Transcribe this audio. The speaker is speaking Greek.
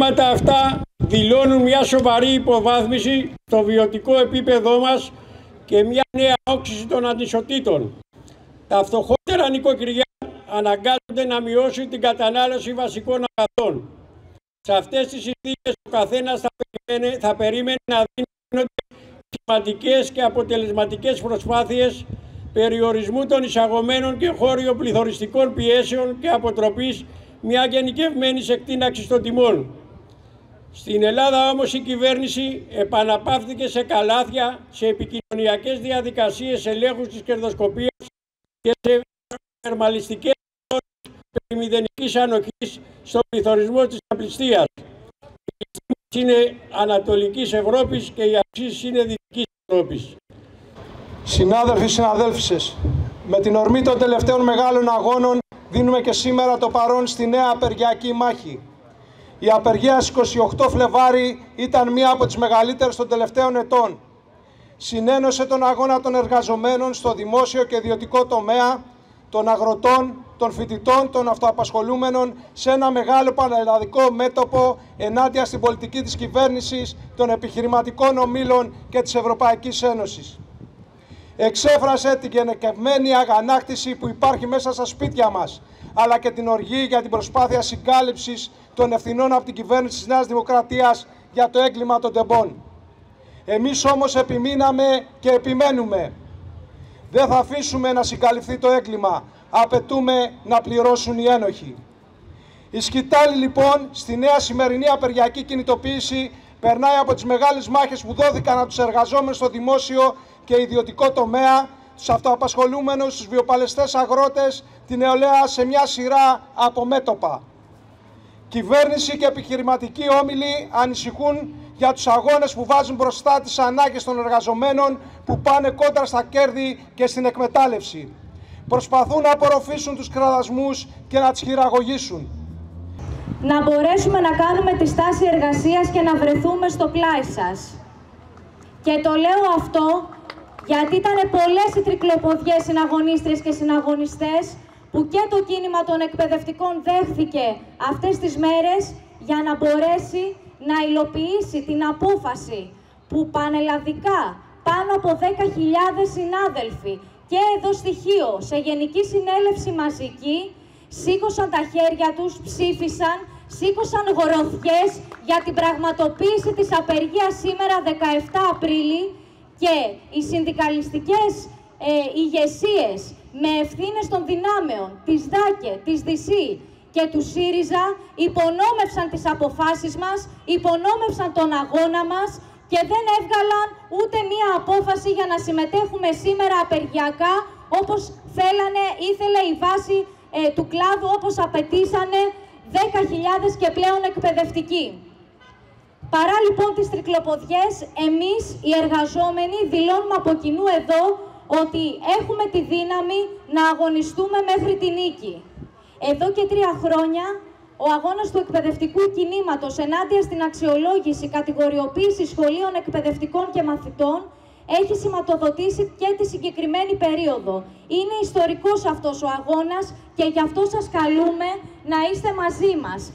αποτελέσματα αυτά δηλώνουν μια σοβαρή υποβάθμιση στο βιωτικό επίπεδό μας και μια νέα όξυση των ανισοτήτων. Τα φτωχότερα νοικοκυριά αναγκάζονται να μειώσουν την κατανάλωση βασικών αγαθών. Σε αυτές τις συνθήκες ο καθένας θα περίμενε, θα περίμενε να δίνονται σημαντικές και αποτελεσματικές προσπάθειες περιορισμού των εισαγωμένων και χώριων πληθωριστικών πιέσεων και αποτροπής μια γενικευμένης εκτείναξης των τιμών. Στην Ελλάδα όμως η κυβέρνηση επαναπαύθηκε σε καλάθια, σε επικοινωνιακές διαδικασίες ελέγχους της κερδοσκοπίας και σε θερμαλιστικές περί μηδενικής ανοχής στον πληθωρισμό της απληστίας. Η είναι Ανατολικής Ευρώπης και η αυξήση είναι Δυτικής Ευρώπης. Συνάδελφοι, συναδέλφισες, με την ορμή των τελευταίων μεγάλων αγώνων δίνουμε και σήμερα το παρόν στη νέα απεργιακή μάχη. Η απεργία στις 28 Φλεβάρι ήταν μία από τις μεγαλύτερες των τελευταίων ετών. Συνένωσε τον αγώνα των εργαζομένων στο δημόσιο και ιδιωτικό τομέα, των αγροτών, των φοιτητών, των αυτοαπασχολούμενων σε ένα μεγάλο πανελλαδικό μέτωπο ενάντια στην πολιτική της κυβέρνησης, των επιχειρηματικών ομίλων και της Ευρωπαϊκής Ένωσης εξέφρασε την γενεκευμένη αγανάκτηση που υπάρχει μέσα στα σπίτια μας, αλλά και την οργή για την προσπάθεια συγκάλυψης των ευθυνών από την κυβέρνηση της Νέας Δημοκρατίας για το έγκλημα των τεμπών. Εμείς όμως επιμείναμε και επιμένουμε. Δεν θα αφήσουμε να συγκαλυφθεί το έγκλημα. Απαιτούμε να πληρώσουν οι ένοχοι. Η σκητάλη λοιπόν στη νέα σημερινή απεργιακή κινητοποίηση περνάει από τις μεγάλες μάχες που δόθηκαν από τους εργαζόμενους στο δημόσιο και ιδιωτικό τομέα, τους αυτοαπασχολούμενους, τους βιοπαλαιστές αγρότες, την νεολαία σε μια σειρά από μέτωπα. Κυβέρνηση και επιχειρηματικοί όμιλοι ανησυχούν για τους αγώνες που βάζουν μπροστά τις ανάγκες των εργαζομένων που πάνε κόντρα στα κέρδη και στην εκμετάλλευση. Προσπαθούν να απορροφήσουν τους κραδασμούς και να τις χειραγωγήσουν. Να μπορέσουμε να κάνουμε τη στάση εργασίας και να βρεθούμε στο πλάι σας. Και το λέω αυτό γιατί ήταν πολλές οι τρικλοποδιές συναγωνίστριες και συναγωνιστές που και το κίνημα των εκπαιδευτικών δέχθηκε αυτές τις μέρες για να μπορέσει να υλοποιήσει την απόφαση που πανελλαδικά πάνω από 10.000 συνάδελφοι και εδώ στοιχείο σε Γενική Συνέλευση Μαζική σήκωσαν τα χέρια τους, ψήφισαν, σήκωσαν γοροθιές για την πραγματοποίηση της απεργίας σήμερα 17 Απρίλη και οι συνδικαλιστικές ε, ηγεσίες με ευθύνες των δυνάμεων, της ΔΑΚΕ, της ΔΙΣΥ και του ΣΥΡΙΖΑ υπονόμευσαν τις αποφάσεις μας, υπονόμευσαν τον αγώνα μας και δεν έβγαλαν ούτε μία απόφαση για να συμμετέχουμε σήμερα απεργιακά όπως θέλανε, ήθελε η βάση ε, του κλάδου, όπως απαιτήσανε 10.000 και πλέον εκπαιδευτικοί. Παρά λοιπόν τις τρικλοποδιές, εμείς οι εργαζόμενοι δηλώνουμε από κοινού εδώ ότι έχουμε τη δύναμη να αγωνιστούμε μέχρι τη νίκη. Εδώ και τρία χρόνια ο αγώνας του εκπαιδευτικού κινήματος ενάντια στην αξιολόγηση, κατηγοριοποίησης σχολείων εκπαιδευτικών και μαθητών έχει σηματοδοτήσει και τη συγκεκριμένη περίοδο. Είναι ιστορικός αυτός ο αγώνας και γι' αυτό σας καλούμε να είστε μαζί μας.